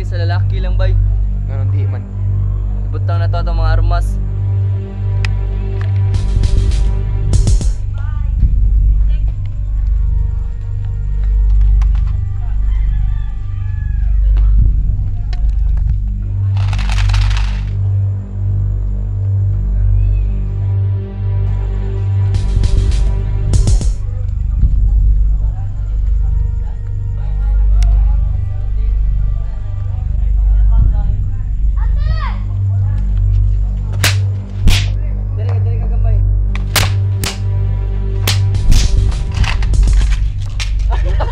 lalaki lang bay. Nga di man. Ibutang na to itong mga armas.